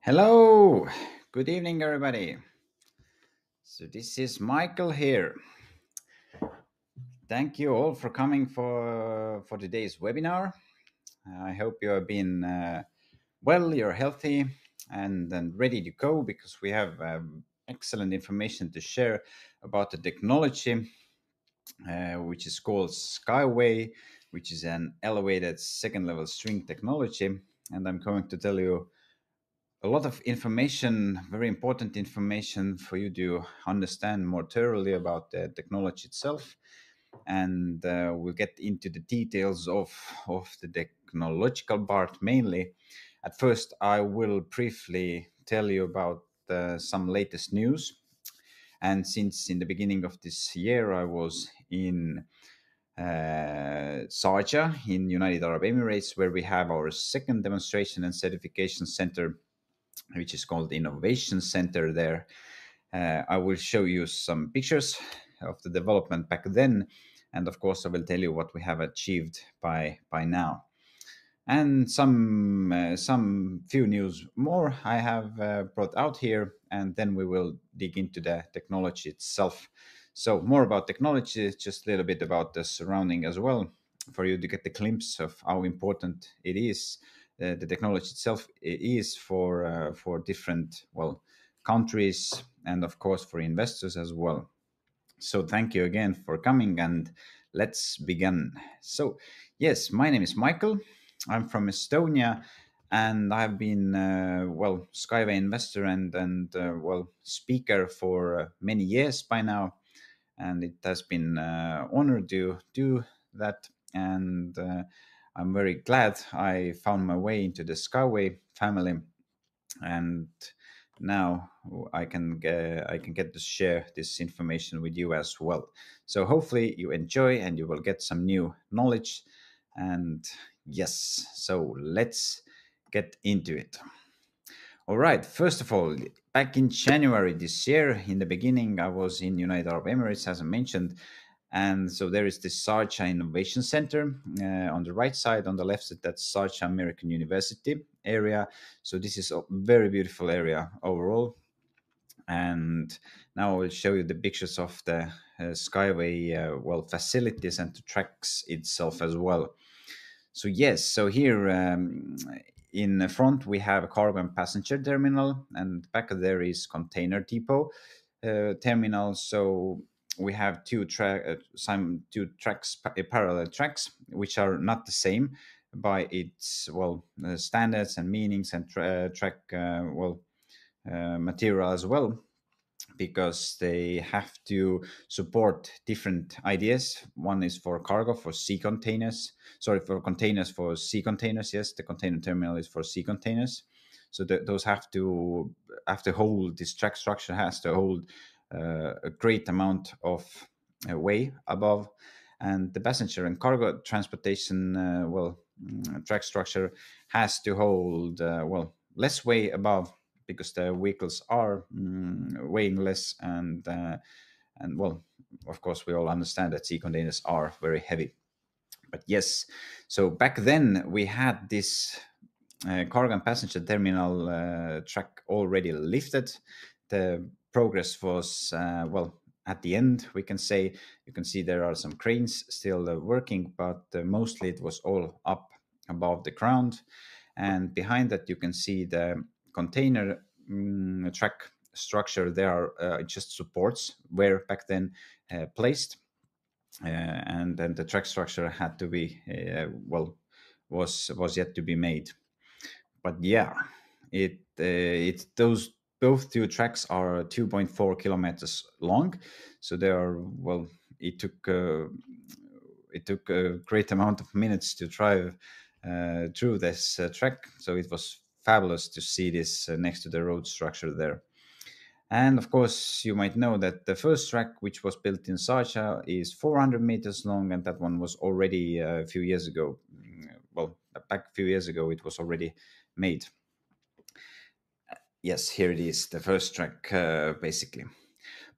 Hello, good evening, everybody. So, this is Michael here. Thank you all for coming for, for today's webinar. I hope you have been uh, well, you're healthy and, and ready to go because we have um, excellent information to share about the technology, uh, which is called Skyway, which is an elevated second level string technology. And I'm going to tell you a lot of information, very important information for you to understand more thoroughly about the technology itself. And uh, we'll get into the details of, of the technological part mainly. At first, I will briefly tell you about uh, some latest news. And since in the beginning of this year, I was in uh, Sharjah in United Arab Emirates, where we have our second demonstration and certification center which is called Innovation Center there. Uh, I will show you some pictures of the development back then, and of course, I will tell you what we have achieved by by now, and some uh, some few news more I have uh, brought out here, and then we will dig into the technology itself. So more about technology, just a little bit about the surrounding as well, for you to get the glimpse of how important it is uh, the technology itself is for uh, for different well countries and of course for investors as well. So thank you again for coming and let's begin. So yes, my name is Michael. I'm from Estonia and I've been uh, well Skyway investor and and uh, well speaker for uh, many years by now, and it has been uh, honor to do that and I'm very glad I found my way into the Skyway family, and now I can I can get to share this information with you as well. So hopefully you enjoy and you will get some new knowledge. And yes, so let's get into it. All right. First of all, back in January this year, in the beginning, I was in United Arab Emirates, as I mentioned, and so there is the Sharjah Innovation Center uh, on the right side. On the left, side, that's Sharjah American University area. So this is a very beautiful area overall. And now I will show you the pictures of the uh, Skyway uh, well facilities and the tracks itself as well. So yes, so here um, in the front we have a cargo and passenger terminal, and back there is container depot uh, terminal. So we have two track uh, some two tracks uh, parallel tracks which are not the same by its well uh, standards and meanings and tra- uh, track uh, well material as well because they have to support different ideas. One is for cargo for sea containers sorry for containers for sea containers yes the container terminal is for sea containers. So th- those have to have to hold this track structure has to hold a great amount of uh, way above. And the passenger and cargo transportation uh, well mm, track structure has to hold well less way above because the vehicles are mm, weighing less and and well of course we all understand that sea containers are very heavy. But yes so back then we had this uh, cargo and passenger terminal uh, track already lifted the progress was uh, well at the end we can say you can see there are some cranes still uh, working but uh, mostly it was all up above the ground. And behind that you can see the container um, track structure. There are uh, just supports where back then uh, placed uh, and then the track structure had to be well was was yet to be made. But yeah it it those both two tracks are 2.4 kilometers long. So they are well it took uh, it took a great amount of minutes to drive uh, through this uh, track. So it was fabulous to see this uh, next to the road structure there. And of course you might know that the first track which was built in Sharjah is 400 meters long and that one was already uh, a few years ago. Mm, well back a few years ago it was already made yes, here it is, the first track, uh, basically.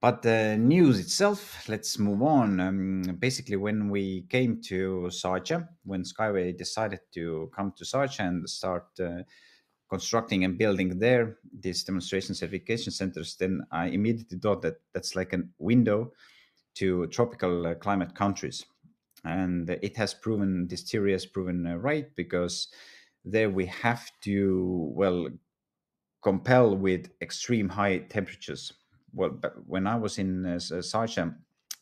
But the news itself, let's move on. Um, basically, when we came to Sharjah, when Skyway decided to come to Sharjah and start uh, constructing and building there these demonstration certification centers, then I immediately thought that that's like a window to tropical uh, climate countries. And it has proven, this theory has proven uh, right because there we have to, well, compel with extreme high temperatures. Well, when I was in uh, Sharjah,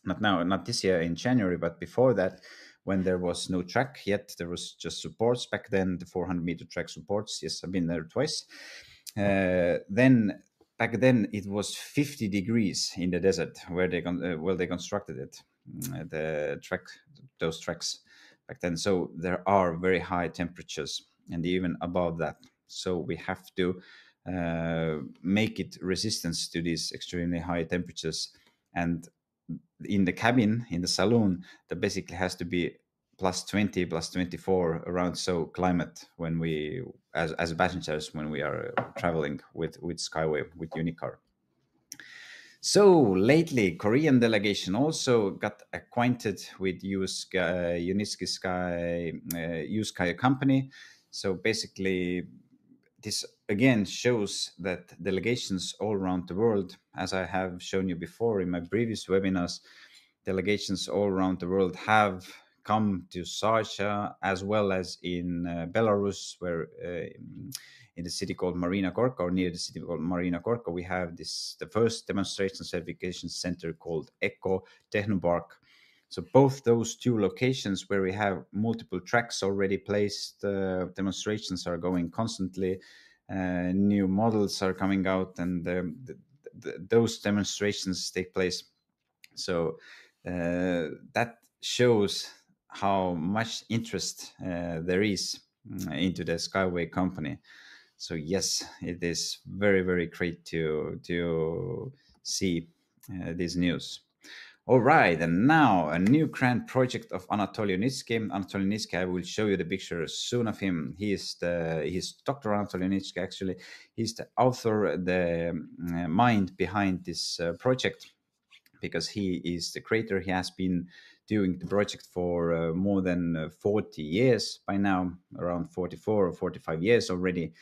not now, not this year in January, but before that, when there was no track yet, there was just supports back then, the 400 meter track supports. Yes, I've been there twice. Uh, then back then it was 50 degrees in the desert where they uh, well they constructed it, mm, the track, those tracks back then. So there are very high temperatures and even above that. So we have to uh, make it resistance to these extremely high temperatures. And in the cabin in the saloon that basically has to be plus 20 plus 24 around so climate when we as, as passengers when we are traveling with with skyway with unicar. So lately korean delegation also got acquainted with US, uh, Sky uh, Sky company. So basically this again shows that delegations all around the world, as I have shown you before in my previous webinars, delegations all around the world have come to Sharjah as well as in uh, Belarus, where uh, in the city called Marina Gorka or near the city called Marina Gorka, we have this the first demonstration certification center called Eco Technopark. So both those two locations where we have multiple tracks already placed, uh, demonstrations are going constantly. Uh, new models are coming out, and um, those demonstrations take place. So uh, that shows how much interest uh, there is mm, into the Skyway company. So yes, it is very very great to to see uh, this news. All right, and now a new grand project of Anatoly Unitsky. Anatoly Unitsky, I will show you the picture soon of him. He is the he's Dr. Anatoly Unitsky. Actually, he's the author, the uh, mind behind this uh, project, because he is the creator. He has been doing the project for uh, more than uh, 40 years by now, around 44 or 45 years already.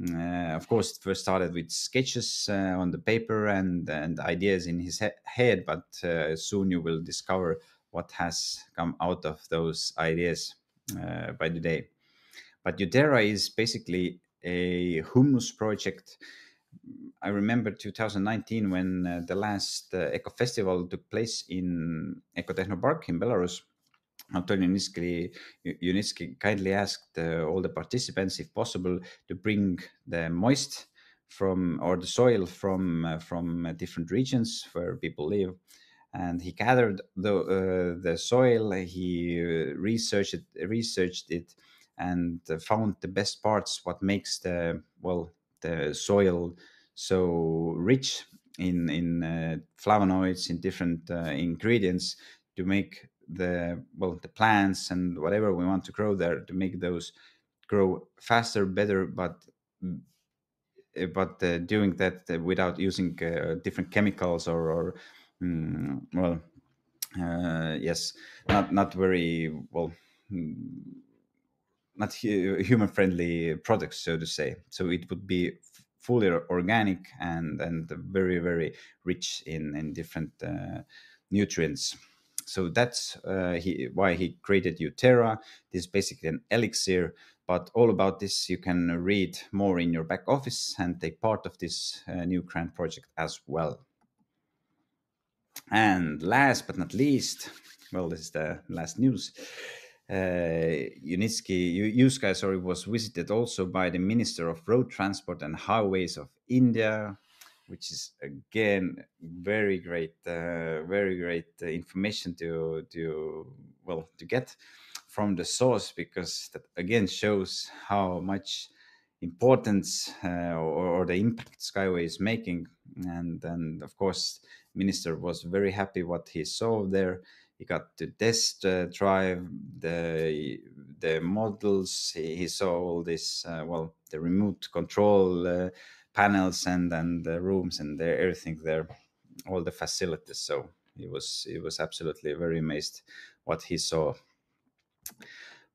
Uh, of course, it first started with sketches uh, on the paper and, and ideas in his he- head, but uh, soon you will discover what has come out of those ideas uh, by the day. But Utera is basically a humus project. I remember 2019 when uh, the last Eco Festival took place in Eco Technopark in Belarus Anatoly Unitsky, Unitsky kindly asked uh, all the participants, if possible, to bring the moist from or the soil from uh, from uh, different regions where people live, and he gathered the uh, the soil. He uh, researched it, researched it, and found the best parts. What makes the well the soil so rich in in uh, flavonoids in different ingredients to make the well the plants and whatever we want to grow there to make those grow faster better but eh, but uh, doing that uh, without using different chemicals or, or mm, well uh, yes not not very well not human friendly products so to say. So it would be fully organic and and very very rich in in different uh, nutrients so that's uh, he, why he created Utera. This is basically an elixir, but all about this you can read more in your back office and take part of this uh, new grant project as well. And last but not least, well, this is the last news. Uh, Unitsky, sorry, was visited also by the Minister of Road Transport and Highways of India, which is again very great, uh, very great uh, information to to well to get from the source because that again shows how much importance uh, or, or, the impact Skyway is making, and and of course, minister was very happy what he saw there. He got to test uh, drive the the models. He, he saw all this uh, well the remote control uh, panels and and the rooms and the, everything there, all the facilities. So he was he was absolutely very amazed what he saw.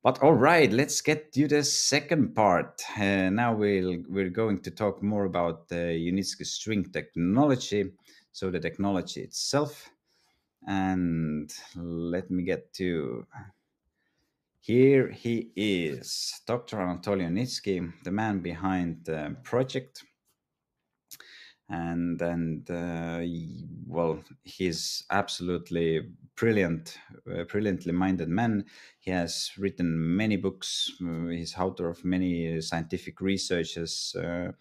But all right, let's get to the second part. Uh, now we'll, we're going to talk more about the Unitsky string technology, so the technology itself. And let me get to here he is, Dr. Anatoly Unitsky, the man behind the project and and uh, well he's absolutely brilliant uh, brilliantly minded man. He has written many books uh, he's author of many scientific researches uh,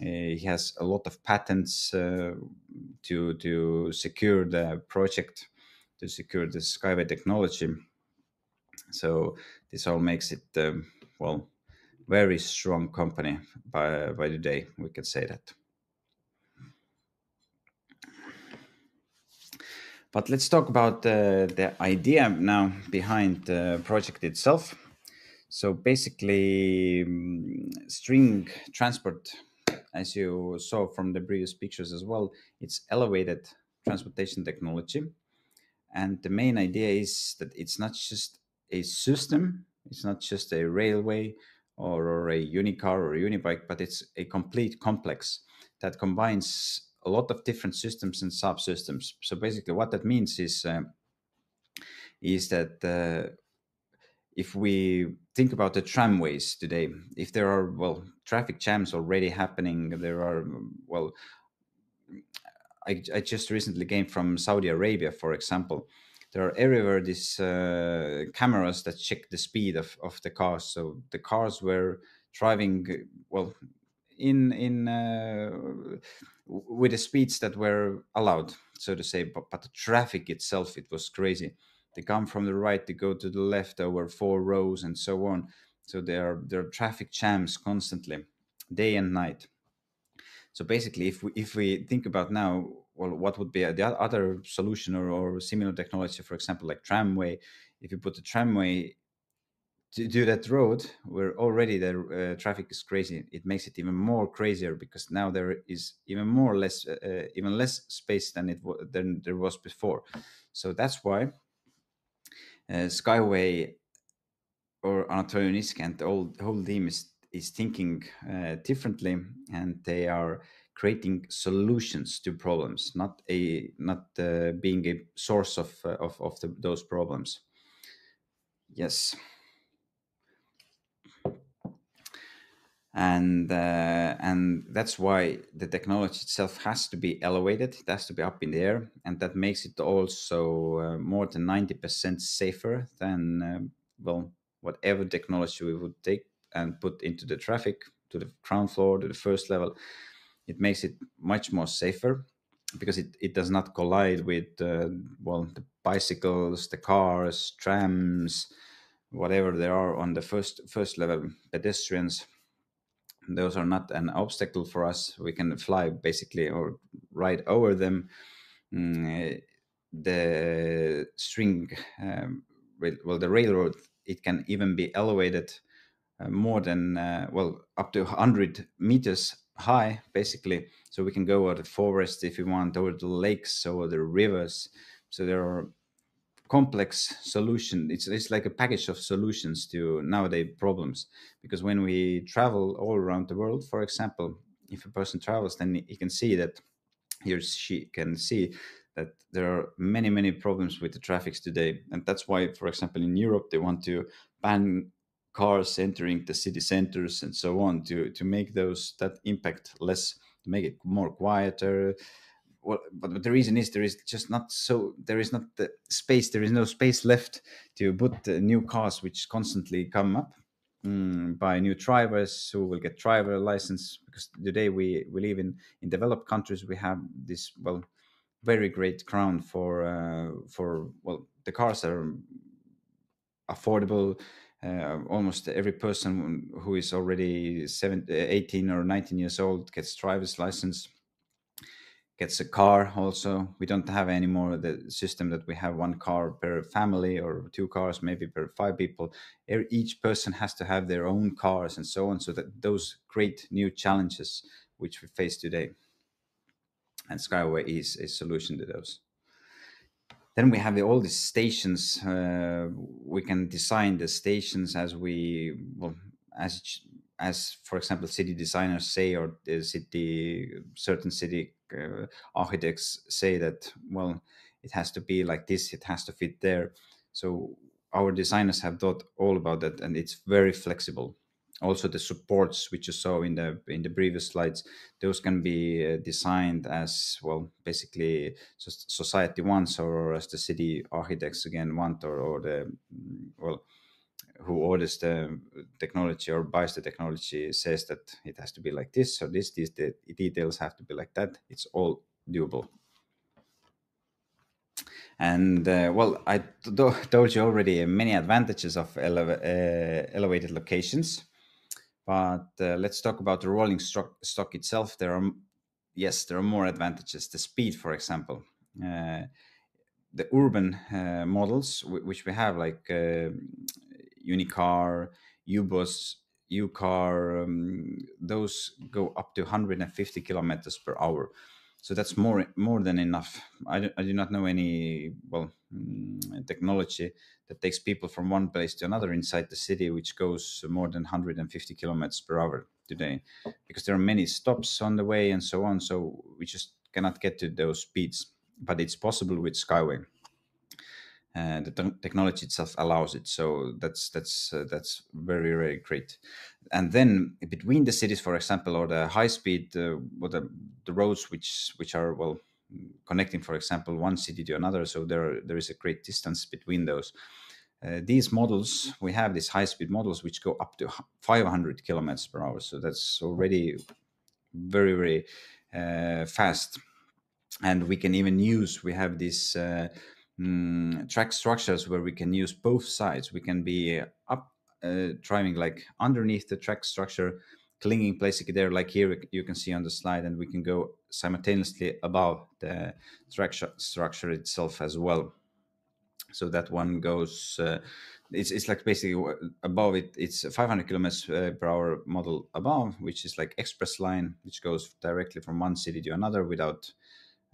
he has a lot of patents uh, to to secure the project to secure the skyway technology. So this all makes it um, well very strong company by by the day we can say that But let's talk about uh, the idea now behind the project itself. So basically, um, string transport, as you saw from the previous pictures as well, it's elevated transportation technology. And the main idea is that it's not just a system, it's not just a railway or, or a unicar or a unibike, but it's a complete complex that combines a lot of different systems and subsystems. So basically, what that means is uh, is that uh, if we think about the tramways today, if there are well traffic jams already happening, there are well. I, I just recently came from Saudi Arabia, for example. There are everywhere these uh, cameras that check the speed of, of the cars. So the cars were driving well in in uh, with the speeds that were allowed, so to say. But, but the traffic itself, it was crazy. They come from the right, they go to the left over four rows and so on. So there are there are traffic jams constantly, day and night. So basically, if we if we think about now, well, what would be the other solution or, or similar technology, for example, like tramway? If you put the tramway to do that road where already the uh, traffic is crazy it makes it even more crazier because now there is even more less uh, uh even less space than it than there was before. So that's why uh, skyway or Anatoly Unitsky and the whole, whole team is is thinking uh, differently and they are creating solutions to problems not a not uh, being a source of of, of the, those problems. Yes and uh, and that's why the technology itself has to be elevated it has to be up in the air and that makes it also uh, more than 90% safer than uh, well whatever technology we would take and put into the traffic to the ground floor to the first level. It makes it much more safer because it, it does not collide with uh, well the bicycles the cars trams whatever there are on the first first level pedestrians those are not an obstacle for us. We can fly basically or ride over them. Mm, the string, um, well, the railroad, it can even be elevated uh, more than, uh, well, up to 100 meters high, basically. So we can go over the forest if we want, over the lakes, over the rivers. So there are complex solution. It's it's like a package of solutions to nowadays problems. Because when we travel all around the world, for example, if a person travels, then he can see that he or she can see that there are many many problems with the traffics today, and that's why, for example, in Europe they want to ban cars entering the city centers and so on to to make those that impact less, to make it more quieter, well, but the reason is there is just not so there is not the space there is no space left to put new cars which constantly come up mm, by new drivers who will get driver license because today we we live in in developed countries we have this well very great ground for uh, for well the cars are affordable uh, almost every person who is already 17, 18 or 19 years old gets driver's license gets a car also. We don't have anymore the system that we have one car per family or two cars maybe per five people. Each person has to have their own cars and so on. So that those great new challenges which we face today. And skyway is a solution to those. Then we have all these stations. Uh, we can design the stations as we well as as for example city designers say or the city certain city uh, architects say that well it has to be like this it has to fit there. So our designers have thought all about that and it's very flexible. Also the supports which you saw in the in the previous slides those can be uh, designed as well basically society wants or as the city architects again want or, or the mm, well who orders the technology or buys the technology says that it has to be like this so this these the details have to be like that it's all doable and uh, well i told you already many advantages of ele uh, elevated locations but uh, let's talk about the rolling stock, itself. There are, yes, there are more advantages. The speed, for example, uh, the urban uh, models, which we have like uh, Unicar, U-Bus, U-Car, um, those go up to 150 kilometers per hour. So that's more more than enough. I do, I do not know any well mm, technology that takes people from one place to another inside the city, which goes more than 150 kilometers per hour today, because there are many stops on the way and so on. So we just cannot get to those speeds, but it's possible with Skyway. Uh, the te technology itself allows it, so that's that's uh, that's very very great. And then between the cities, for example, or the high speed, uh, or the the roads which which are well connecting, for example, one city to another. So there there is a great distance between those. Uh, these models, we have these high-speed models which go up to 500 kilometers per hour. So that's already very, very uh, fast. And we can even use, we have these mm, track structures where we can use both sides. We can be up uh, driving like underneath the track structure, clinging basically there, like here you can see on the slide, and we can go simultaneously above the track structure itself as well so that one goes uh, it's, it's like basically above it it's 500 kilometers uh, per hour model above which is like express line which goes directly from one city to another without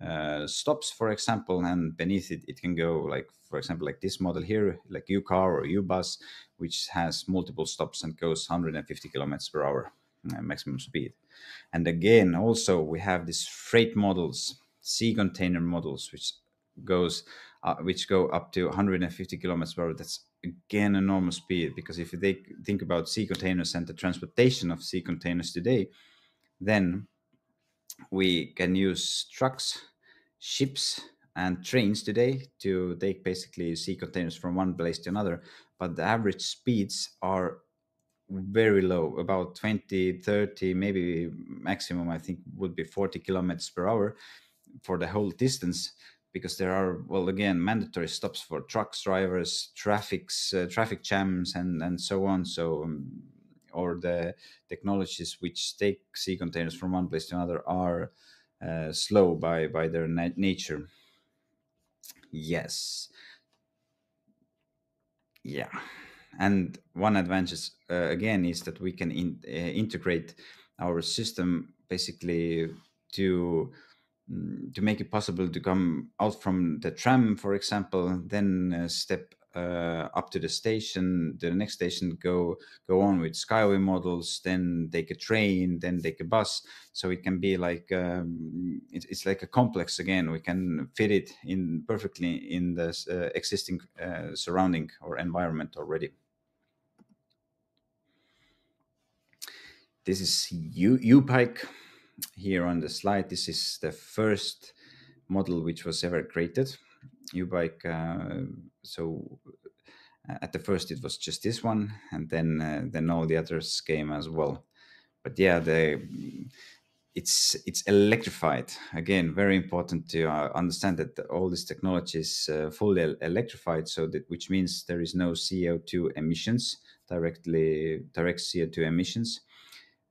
uh, stops for example and beneath it it can go like for example like this model here like u-car or u-bus which has multiple stops and goes 150 kilometers per hour uh, maximum speed and again also we have these freight models sea container models which goes uh, which go up to 150 kilometers per hour. That's again enormous speed because if they think about sea containers and the transportation of sea containers today, then we can use trucks, ships, and trains today to take basically sea containers from one place to another. But the average speeds are very low, about 20, 30, maybe maximum, I think, would be 40 kilometers per hour for the whole distance because there are well again mandatory stops for trucks drivers traffics uh, traffic jams and and so on so um, or the technologies which take sea containers from one place to another are uh, slow by by their na nature. Yes. Yeah. And one advantage uh, again is that we can in, uh, integrate our system basically to Mm, to make it possible to come out from the tram, for example, then uh, step uh, up to the station, to the next station, go go on with Skyway models, then take a train, then take a bus. So it can be like um, it, it's like a complex again. We can fit it in perfectly in the uh, existing uh, surrounding or environment already. This is U U-Bike here on the slide, this is the first model which was ever created. U-Bike, uh, so uh, at the first it was just this one, and then uh, then all the others came as well. But yeah, the it's it's electrified again. Very important to uh, understand that all this technology is uh, fully electrified, so that which means there is no CO two emissions directly direct CO two emissions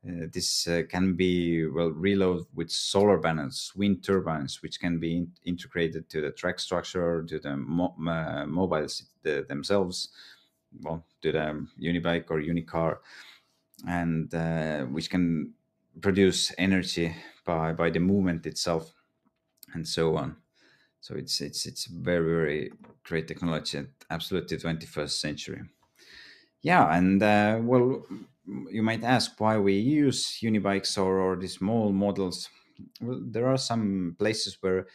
uh, this uh, can be well reload with solar panels, wind turbines, which can be in integrated to the track structure, to the mo uh, mobiles the, themselves, well, to the Unibike or Unicar, and uh, which can produce energy by by the movement itself, and so on. So it's it's it's very very great technology absolutely 21st century. Yeah, and uh, well, you might ask why we use unibikes or, or these small models. Well, there are some places where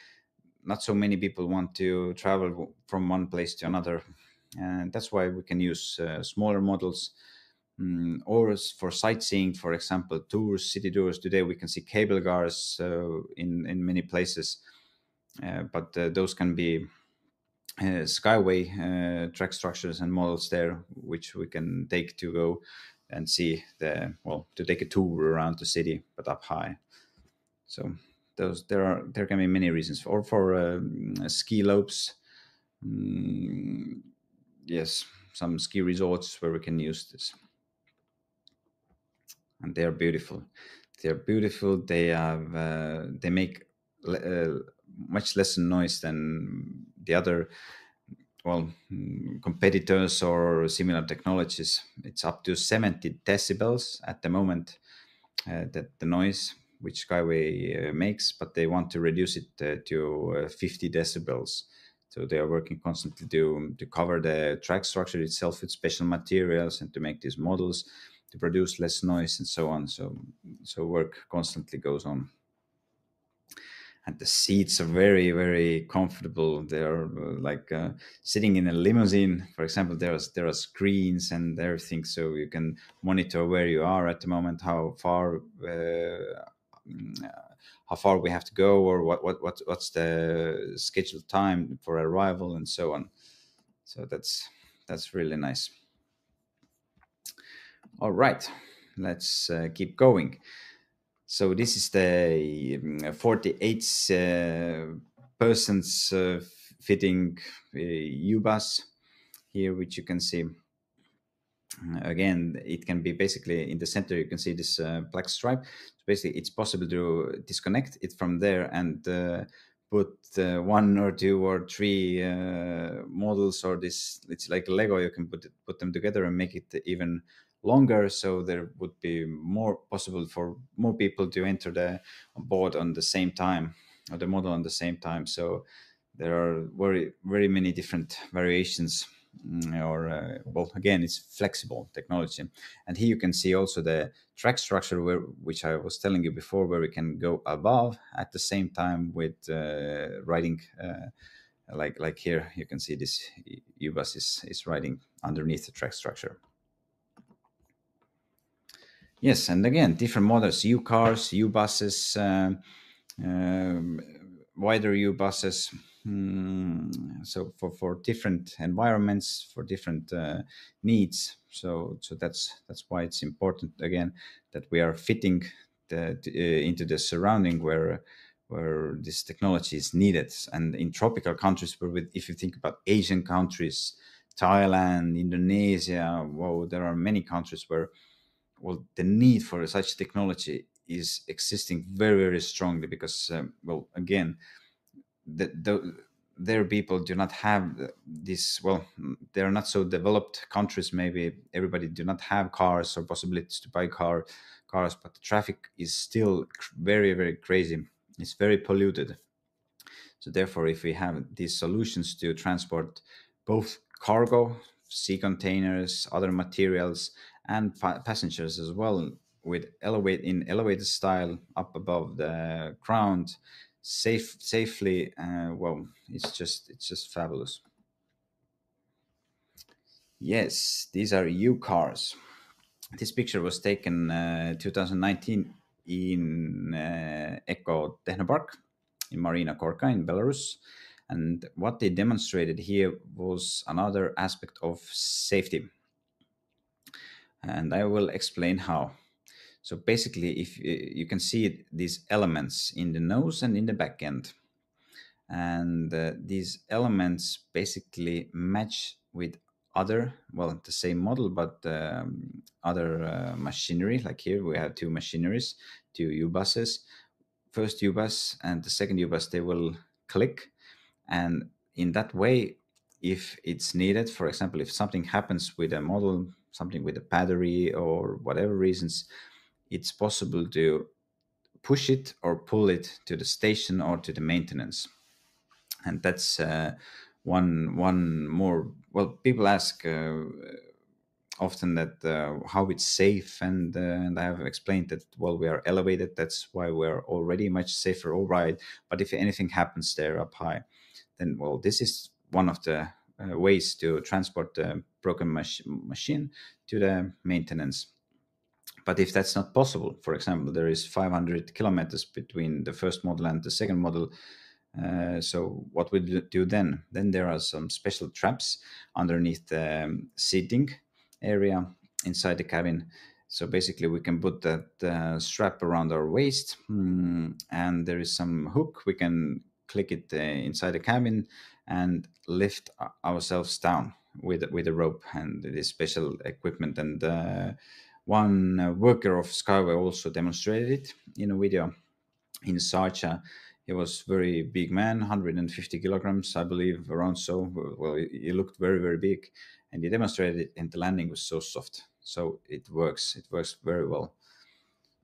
not so many people want to travel from one place to another, and that's why we can use uh, smaller models. Mm, or for sightseeing, for example, tours, city tours. Today we can see cable cars uh, in in many places, uh, but uh, those can be uh, skyway uh, track structures and models there, which we can take to go and see the well to take a tour around the city, but up high. So those there are there can be many reasons, or for um, ski slopes. Mm, yes, some ski resorts where we can use this, and they are beautiful. They are beautiful. They have uh, they make uh, much less noise than the other well competitors or similar technologies it's up to 70 decibels at the moment uh, that the noise which skyway uh, makes but they want to reduce it uh, to uh, 50 decibels. So they are working constantly to to cover the track structure itself with special materials and to make these models to produce less noise and so on. So so work constantly goes on and the seats are very very comfortable. They're uh, like uh, sitting in a limousine for example there's there are screens and everything so you can monitor where you are at the moment how far uh, mm, how far we have to go or what, what what what's the scheduled time for arrival and so on. So that's that's really nice. All right let's uh, keep going so this is the um, 48 uh, persons uh, fitting uh, U-bus here, which you can see. Again, it can be basically in the center. You can see this uh, black stripe. So basically, it's possible to disconnect it from there and uh, put uh, one or two or three models or this. It's like Lego. You can put it, put them together and make it even longer so there would be more possible for more people to enter the board on the same time or the model on the same time. So there are very very many different variations mm, or uh, well again it's flexible technology. And here you can see also the track structure where which i was telling you before where we can go above at the same time with uh, riding uh, like like here you can see this u-bus is is riding underneath the track structure Yes, and again, different models: U cars, U buses, uh, um, wider U buses. Mm, so for, for different environments, for different uh, needs. So so that's that's why it's important again that we are fitting the, uh, into the surrounding where where this technology is needed. And in tropical countries, where with, if you think about Asian countries, Thailand, Indonesia, well, there are many countries where well, the need for such technology is existing very, very strongly because, um, well, again, the, the, their people do not have this. Well, they are not so developed countries. Maybe everybody do not have cars or possibilities to buy car cars, but the traffic is still very, very crazy. It's very polluted. So therefore, if we have these solutions to transport both cargo, sea containers, other materials, and pa- passengers as well with elevate in elevated style up above the ground safe safely uh, well it's just it's just fabulous. Yes these are u cars. This picture was taken uh, 2019 in uh, eco technopark in marina gorka in belarus. And what they demonstrated here was another aspect of safety and I will explain how. So basically, if you can see these elements in the nose and in the back end, and uh, these elements basically match with other, well, the same model, but um, other uh, machinery. Like here, we have two machineries, two U-buses. First U-bus and the second U-bus, they will click, and in that way, if it's needed, for example, if something happens with a model something with a battery or whatever reasons, it's possible to push it or pull it to the station or to the maintenance. and that's uh, one one more. Well, people ask uh, often that uh, how it's safe, and uh, and I have explained that well we are elevated. That's why we're already much safer. All right, but if anything happens there up high, then well this is one of the uh, ways to transport the broken mach- machine to the maintenance. But if that's not possible, for example, there is 500 kilometers between the first model and the second model. Uh, so what we do then? Then there are some special traps underneath the um, seating area inside the cabin. So basically, we can put that uh, strap around our waist, mm, and there is some hook. We can click it uh, inside the cabin and lift ourselves down with with a rope and this special equipment. And uh, one uh, worker of Skyway also demonstrated it in a video in Sharjah. He was very big man, 150 kilograms, I believe, around so. Well, he looked very, very big, and he demonstrated it, and the landing was so soft. So it works. It works very well.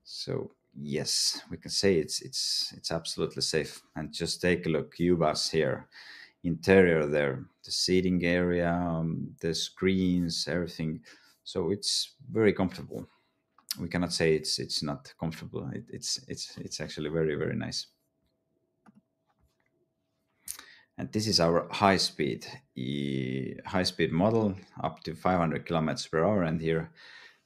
So yes, we can say it's it's it's absolutely safe. And just take a look, U-bus here, interior there, the seating area, um, the screens, everything. So it's very comfortable. We cannot say it's it's not comfortable. It, it's it's it's actually very very nice. And this is our high speed high speed model up to 500 kilometers per hour. And here,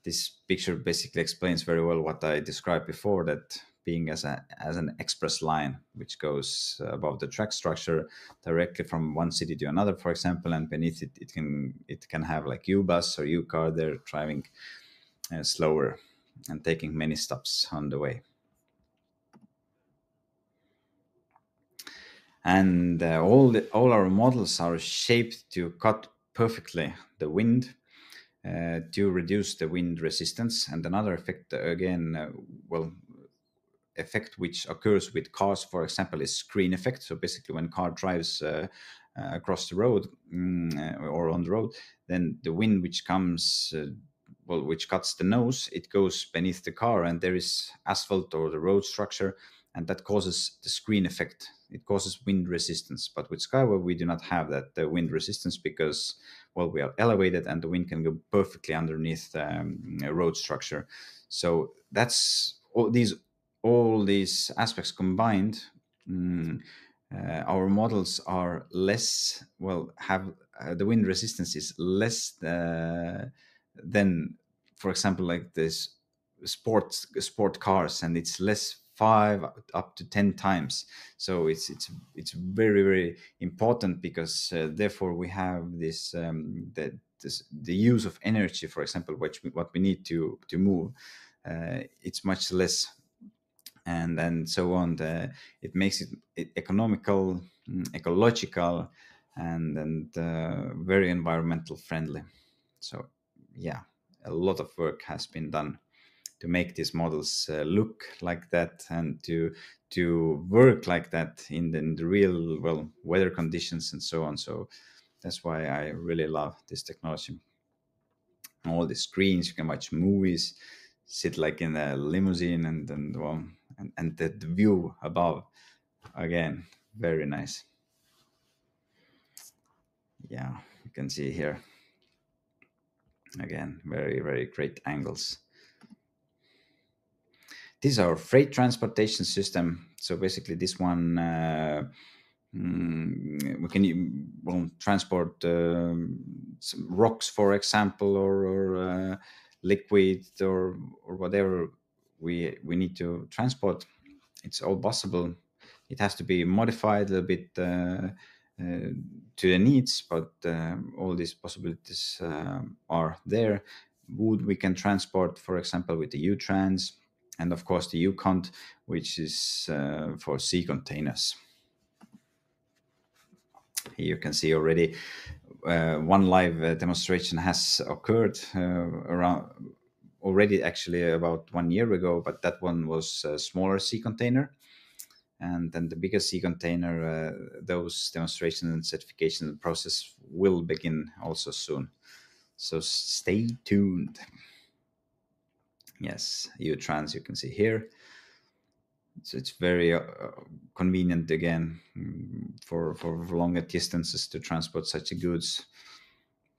this picture basically explains very well what I described before that being as a as an express line which goes above the track structure directly from one city to another for example and beneath it it can it can have like u-bus or u-car there driving uh, slower and taking many stops on the way. And uh, all the, all our models are shaped to cut perfectly the wind uh, to reduce the wind resistance. And another effect again uh, well effect which occurs with cars for example is screen effect so basically when car drives uh, uh, across the road mm, or on the road then the wind which comes uh, well which cuts the nose it goes beneath the car and there is asphalt or the road structure and that causes the screen effect it causes wind resistance. But with Skyway, we do not have that the wind resistance because, well, we are elevated and the wind can go perfectly underneath um, a road structure. So that's all these all these aspects combined. Mm, uh, our models are less well have uh, the wind resistance is less uh, than for example like this sports sport cars and it's less five up to 10 times so it's it's it's very very important because uh, therefore we have this um, the, this, the use of energy for example which we, what we need to to move uh, it's much less and and so on the, it makes it economical mm, ecological and and uh, very environmental friendly so yeah a lot of work has been done to make these models uh, look like that and to to work like that in the, in the real well weather conditions and so on. So that's why I really love this technology. All the screens, you can watch movies, sit like in a limousine, and and well, and, and the, the view above, again, very nice. Yeah, you can see here again very very great angles this is our freight transportation system. So basically, this one uh, mm, we can well, transport uh, rocks, for example, or, or uh, liquid or or whatever we we need to transport. It's all possible. It has to be modified a little bit uh, uh, to the needs, but uh, all these possibilities are there. Wood we can transport, for example, with the U-Trans and of course the UCONT, which is uh, for sea containers. Here you can see already uh, one live uh, demonstration has occurred uh, around already actually about one year ago, but that one was a smaller sea container. And then the bigger sea container, uh, those demonstration and certification process will begin also soon. So stay tuned. Yes, U-Trans you can see here. so it's very uh, convenient again mm, for, for longer distances to transport such goods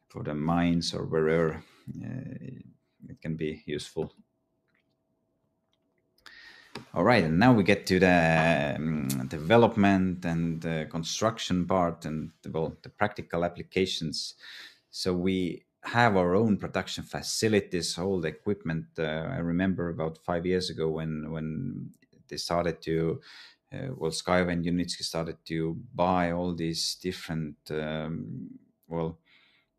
for the mines or wherever uh, it can be useful. All right, and now we get to the um, development and the construction part and well, the practical applications. So we have our own production facilities, all the equipment. Uh, I remember about five years ago when when they started to, uh, well, Skyway and Unitsky started to buy all these different, um, well,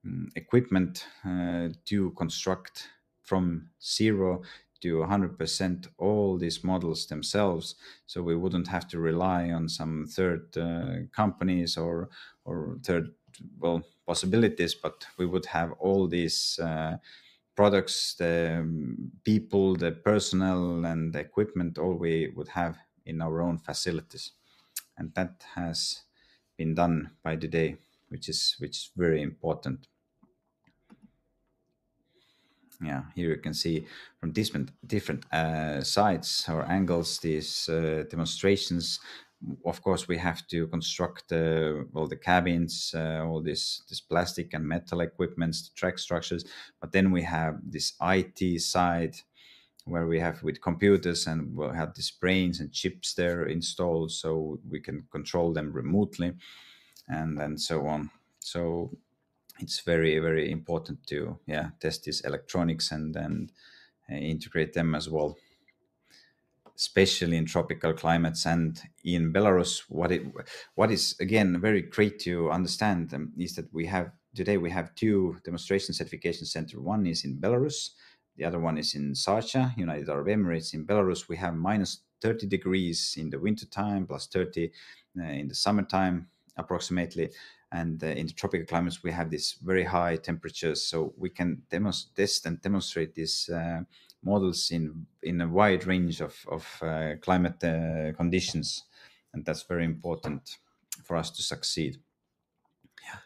mm, equipment uh, to construct from zero to 100% all these models themselves. So we wouldn't have to rely on some third uh, companies or or third well possibilities but we would have all these uh, products the um, people the personnel and the equipment all we would have in our own facilities. And that has been done by today which is which is very important yeah here you can see from different different uh, sides or angles these uh, demonstrations. Of course we have to construct uh, all the cabins uh, all this this plastic and metal equipments the track structures. But then we have this it side where we have with computers and we'll have these brains and chips there installed so we can control them remotely and and so on. So it's very very important to yeah test these electronics and then uh, integrate them as well. Especially in tropical climates and in belarus what it what is again very great to understand um, is that we have today we have two demonstration certification center. One is in belarus the other one is in Sharjah, United Arab Emirates. In Belarus, we have minus 30 degrees in the winter time, plus 30 uh, in the summertime, approximately and uh, in the tropical climates we have these very high temperatures. So we can test and demonstrate these uh, models in in a wide range of, of uh, climate uh, conditions. And that's very important for us to succeed. Yeah.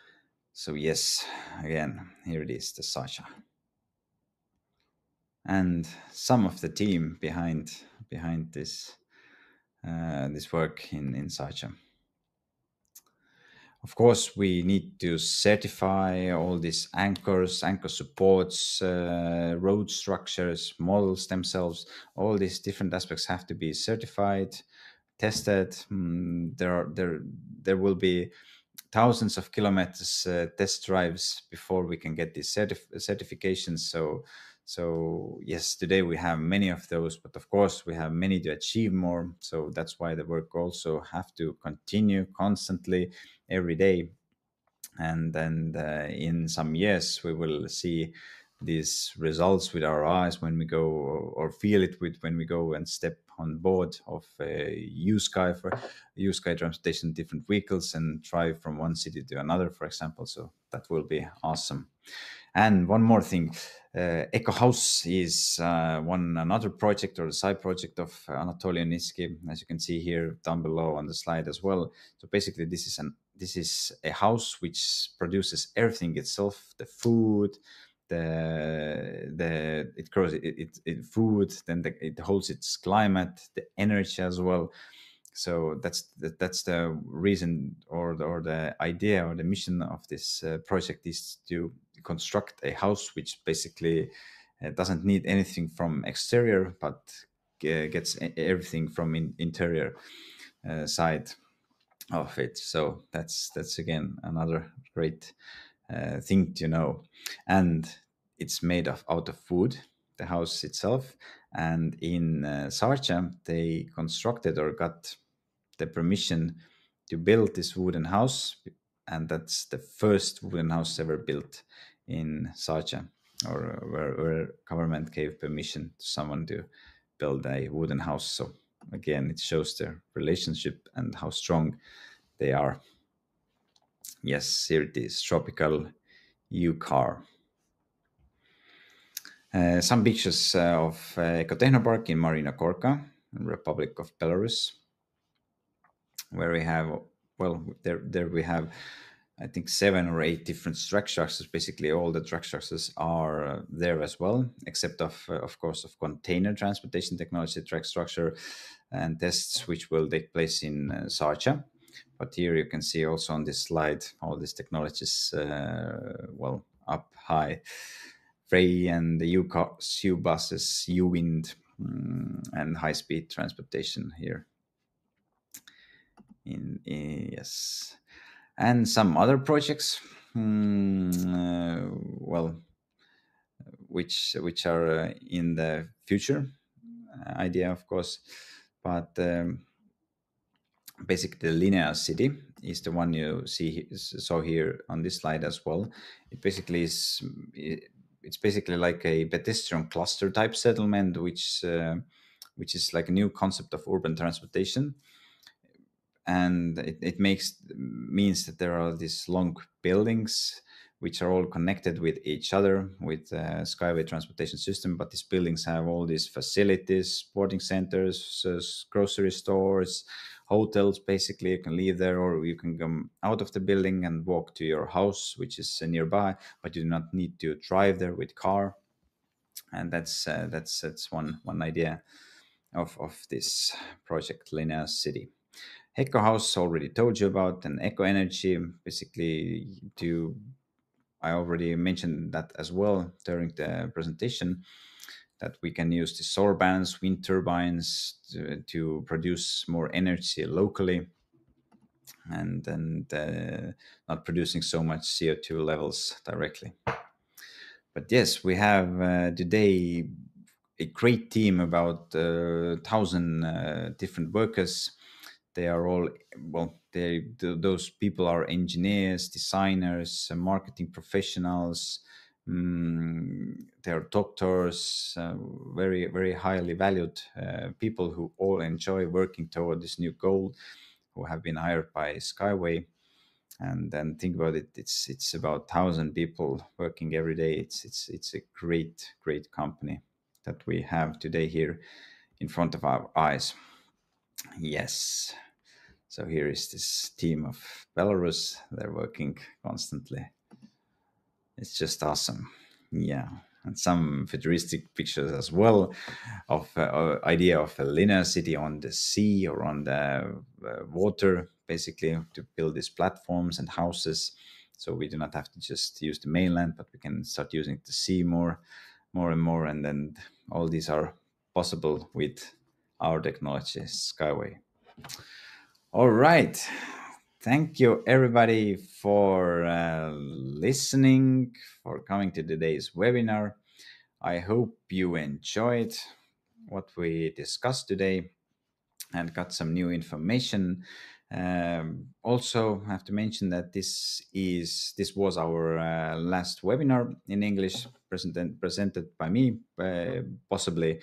So yes again here it is the Sharjah and some of the team behind behind this uh, this work in in Sharjah of course, we need to certify all these anchors, anchor supports, uh, road structures, models themselves. All these different aspects have to be certified, tested. Mm, there, are, there, there will be thousands of kilometers uh, test drives before we can get these certif- certifications. So, so yes, today we have many of those, but of course we have many to achieve more. So that's why the work also have to continue constantly every day. And then uh, in some years we will see these results with our eyes when we go or feel it with when we go and step on board of a U-Sky for U-Sky transportation different vehicles and drive from one city to another for example. So that will be awesome. And one more thing uh, Eco House is uh, one another project or a side project of Anatoly Unitsky, as you can see here down below on the slide as well. So basically, this is an this is a house which produces everything itself the food the the it grows it, it, it food then the, it holds its climate the energy as well so that's that's the reason or the, or the idea or the mission of this uh, project is to construct a house which basically uh, doesn't need anything from exterior but gets everything from in, interior uh, side of it. So that's that's again another great uh, thing to know. And it's made of out of wood, the house itself. And in uh, Sharjah, they constructed or got the permission to build this wooden house, and that's the first wooden house ever built in Sharjah, or where, where government gave permission to someone to build a wooden house. So again, it shows their relationship and how strong they are. Yes, here it is, tropical U-car. Uh, some pictures uh, of uh, Ecotechnopark in Marina Gorka, Republic of Belarus, where we have, well, there, there we have I think seven or eight different track structures. Basically, all the track structures are there as well, except of of course of container transportation technology track structure and tests which will take place in uh, Sharjah. But here you can see also on this slide all these technologies uh, well up high. Frey and the U U buses, U wind, um, and high speed transportation here. In, in, yes, and some other projects. Um, uh, well, which which are uh, in the future uh, idea, of course, but um, basically the linear city is the one you see saw here on this slide as well. It basically is it's basically like a pedestrian cluster type settlement, which uh, which is like a new concept of urban transportation, and it, it makes means that there are these long buildings which are all connected with each other with a skyway transportation system. But these buildings have all these facilities sporting centers grocery stores hotels basically you can leave there or you can come out of the building and walk to your house which is uh, nearby but you do not need to drive there with car. And that's uh, that's that's one one idea of of this project linear city. Eco house already told you about and eco energy basically to i already mentioned that as well during the presentation that we can use the solar panels, wind turbines to, to produce more energy locally and and uh, not producing so much CO2 levels directly. But yes, we have uh, today a great team, about uh, thousand uh, different workers. They are all well. They those people are engineers, designers, marketing professionals, Mm, they're doctors, uh, very, very highly valued uh, people who all enjoy working toward this new goal, who have been hired by Skyway. And then think about it, it's it's about thousand people working every day. It's it's it's a great, great company that we have today here in front of our eyes. Yes. So here is this team of Belarus. They're working constantly it's just awesome. Yeah, and some futuristic pictures as well of uh, idea of a linear city on the sea or on the uh, water, basically to build these platforms and houses. So we do not have to just use the mainland, but we can start using the sea more, more and more, and then all these are possible with our technology, Skyway. All right thank you everybody for uh, listening for coming to today's webinar. I hope you enjoyed what we discussed today and got some new information. Um, also I have to mention that this is this was our uh, last webinar in english presented presented by me uh, possibly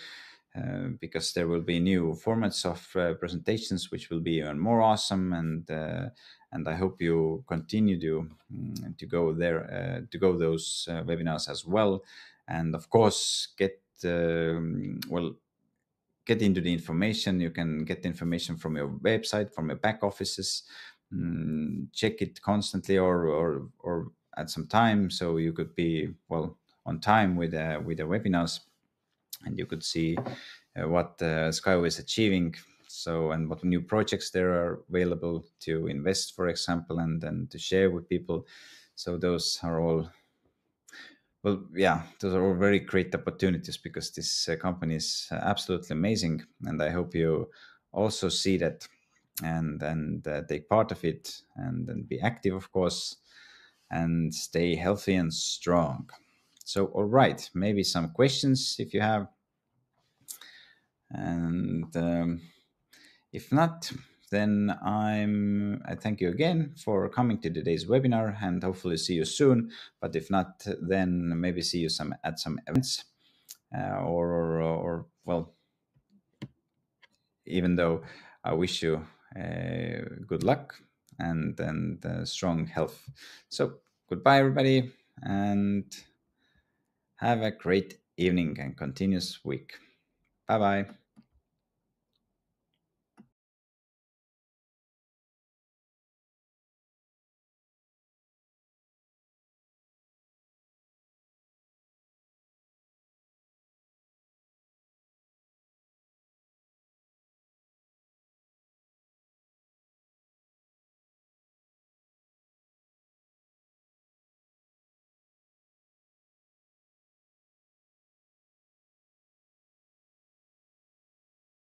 uh, because there will be new formats of uh, presentations which will be even more awesome. And uh, and I hope you continue to mm, to go there uh, to go those uh, webinars as well. And of course get um, well get into the information. You can get information from your website from your back offices. Mm, check it constantly or or or at some time so you could be well on time with uh, with the webinars and you could see uh, what uh, Skyway is achieving. So, and what new projects there are available to invest, for example, and then to share with people. So those are all, well, yeah, those are all very great opportunities because this uh, company is absolutely amazing, and I hope you also see that and and uh, take part of it and then be active, of course, and stay healthy and strong. So, all right, maybe some questions if you have. And um, if not, then I'm I thank you again for coming to today's webinar and hopefully see you soon. But if not, then maybe see you some at some events uh, or, or, or well, even though I wish you uh, good luck and and uh, strong health. So goodbye everybody and have a great evening and continuous week. Bye bye.